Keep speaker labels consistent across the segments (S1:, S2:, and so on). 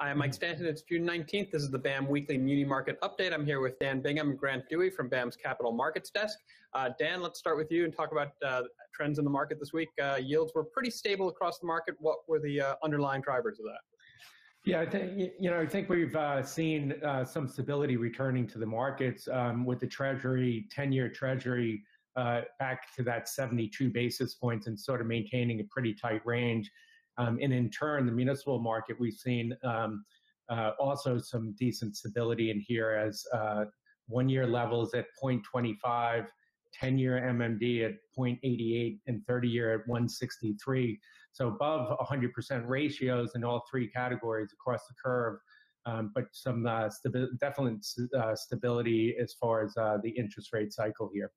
S1: I am Mike Stanton. It's June 19th. This is the BAM Weekly Muni Market Update. I'm here with Dan Bingham and Grant Dewey from BAM's Capital Markets Desk. Uh, Dan, let's start with you and talk about uh, trends in the market this week. Uh, yields were pretty stable across the market. What were the uh, underlying drivers of that?
S2: Yeah, I think you know. I think we've uh, seen uh, some stability returning to the markets um, with the Treasury, ten-year Treasury, back to that 72 basis points and sort of maintaining a pretty tight range. Um, and in turn, the municipal market, we've seen um, uh, also some decent stability in here as uh, one year levels at 0.25, 10 year MMD at 0.88, and 30 year at 163. So above 100% ratios in all three categories across the curve. Um, but some uh, stabi- definite uh, stability as far as uh, the interest rate cycle here.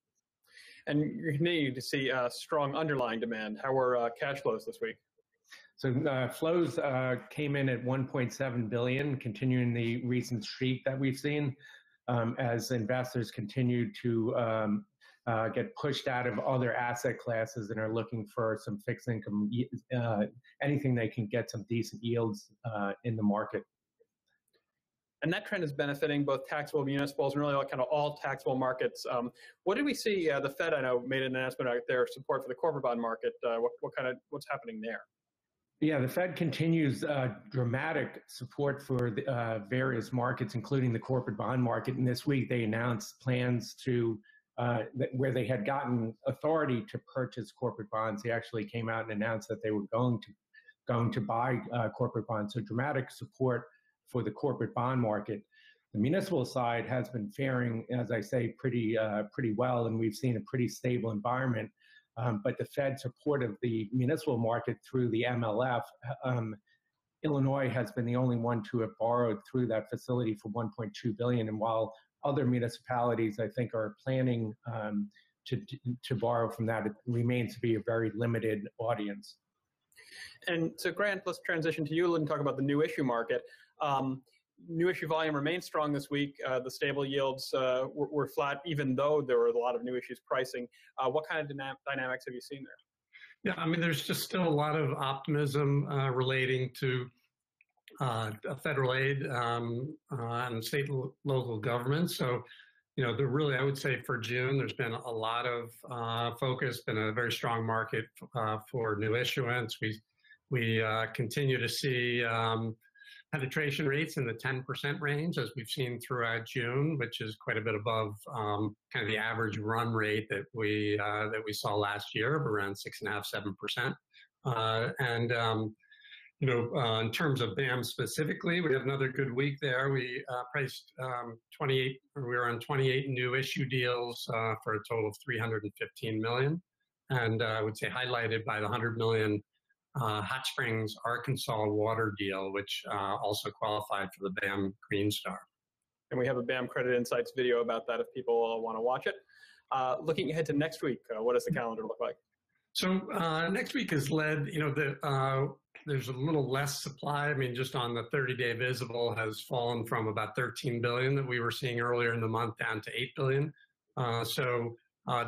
S1: And you continue to see uh, strong underlying demand. How were cash flows this week?
S2: So uh, flows uh, came in at 1.7 billion, continuing the recent streak that we've seen um, as investors continue to um, uh, get pushed out of other asset classes and are looking for some fixed income, uh, anything they can get some decent yields uh, in the market.
S1: And that trend is benefiting both taxable municipals and really all, kind of all taxable markets. Um, what did we see? Uh, the Fed, I know, made an announcement about their support for the corporate bond market. what, what kind of what's happening there?
S2: Yeah, the Fed continues uh, dramatic support for the, uh, various markets, including the corporate bond market. And this week they announced plans to, uh, where they had gotten authority to purchase corporate bonds. They actually came out and announced that they were going to going to buy uh, corporate bonds. So dramatic support for the corporate bond market. The municipal side has been faring, as I say, pretty uh, pretty well, and we've seen a pretty stable environment. Um, but the Fed support of the municipal market through the MLF, um, Illinois has been the only one to have borrowed through that facility for 1.2 billion. And while other municipalities, I think, are planning um, to, to borrow from that, it remains to be a very limited audience.
S1: And so, Grant, let's transition to you and talk about the new issue market. Um, new issue volume remained strong this week. Uh, the stable yields uh, were, were, flat, even though there were a lot of new issues pricing. Uh, what kind of dyna- dynamics have you seen there?
S3: Yeah, I mean, there's just still a lot of optimism uh, relating to uh, federal aid um, uh, and state and local governments. So, you know, really, I would say for June, there's been a lot of focus, been a very strong market for new issuance. We we continue to see. Um, penetration rates in the 10% range, as we've seen throughout June, which is quite a bit above um, kind of the average run rate that we uh, that we saw last year of around six and a half, seven percent. Uh, and um, you know, uh, in terms of BAM specifically, we had another good week there. We uh, priced um, 28, we were on 28 new issue deals uh, for a total of 315 million, and uh, I would say highlighted by the 100 million uh, Hot Springs, Arkansas water deal, which uh, also qualified for the BAM Green Star.
S1: And we have a BAM Credit Insights video about that if people want to watch it. Uh, looking ahead to next week, uh, what does the calendar look like?
S3: So uh, next week is led, you know, the, uh, there's a little less supply. I mean, just on the 30-day visible has fallen from about 13 billion that we were seeing earlier in the month down to 8 billion. so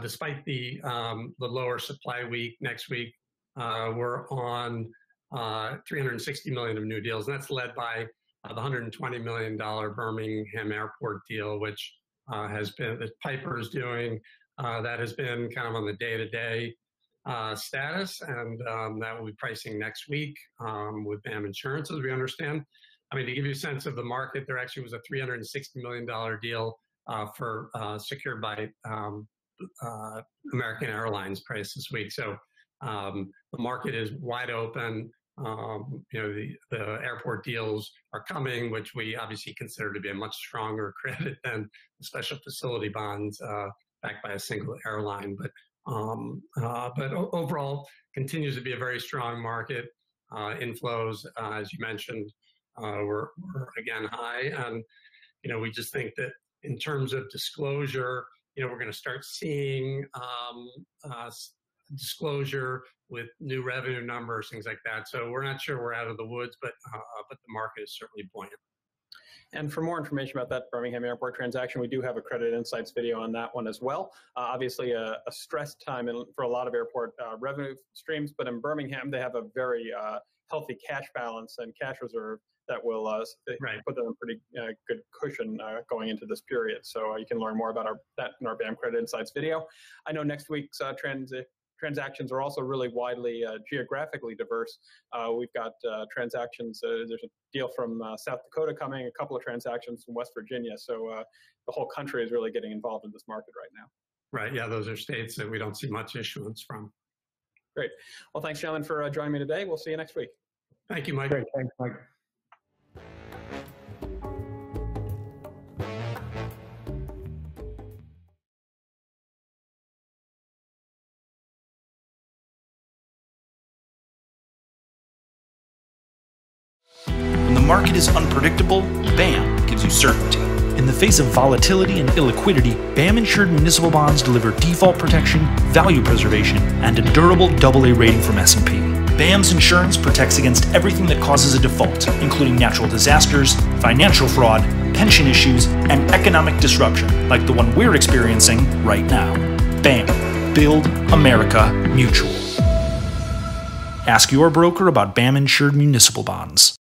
S3: despite the um, the lower supply week next week, uh, we're on uh, 360 million of new deals, and that's led by uh, the 120 million dollar Birmingham Airport deal, which uh, has been that Piper's doing. Uh, that has been kind of on the day to day status, and um, that will be pricing next week um, with BAM Insurance, as we understand. I mean, to give you a sense of the market, there actually was a 360 million dollar deal uh, for secured by um, American Airlines price this week. So um, the market is wide open. Um, you know, the, the airport deals are coming, which we obviously consider to be a much stronger credit than the special facility bonds uh, backed by a single airline. But um, uh, but overall, continues to be a very strong market. Uh, inflows, uh, as you mentioned, uh, were, were again high, and you know we just think that in terms of disclosure, you know we're going to start seeing um, uh, disclosure with new revenue numbers, things like that. So we're not sure we're out of the woods, but uh, but the market is certainly buoyant.
S1: And for more information about that Birmingham Airport transaction, we do have a credit insights video on that one as well. Uh, obviously, a, a stressed time in, for a lot of airport uh, revenue streams, but in Birmingham, they have a very uh, healthy cash balance and cash reserve that will uh, right. put them in pretty uh, good cushion uh, going into this period. So uh, you can learn more about our, that in our BAM Credit Insights video. I know next week's uh, trans transactions are also really widely uh, geographically diverse. Uh, we've got uh, transactions, uh, there's a deal from South Dakota coming, a couple of transactions from West Virginia. So the whole country is really getting involved in this market right now.
S3: Right, yeah, those are states that we don't see much issuance from.
S1: Great. Well, thanks, gentlemen, for joining me today. We'll see you next week.
S3: Thank you, Mike.
S2: Great, thanks, Mike.
S4: When the market is unpredictable, BAM gives you certainty. In the face of volatility and illiquidity, BAM insured municipal bonds deliver default protection, value preservation, and a durable AA rating from S&P. BAM's insurance protects against everything that causes a default, including natural disasters, financial fraud, pension issues, and economic disruption, like the one we're experiencing right now. BAM. Build America Mutual. Ask your broker about BAM insured municipal bonds.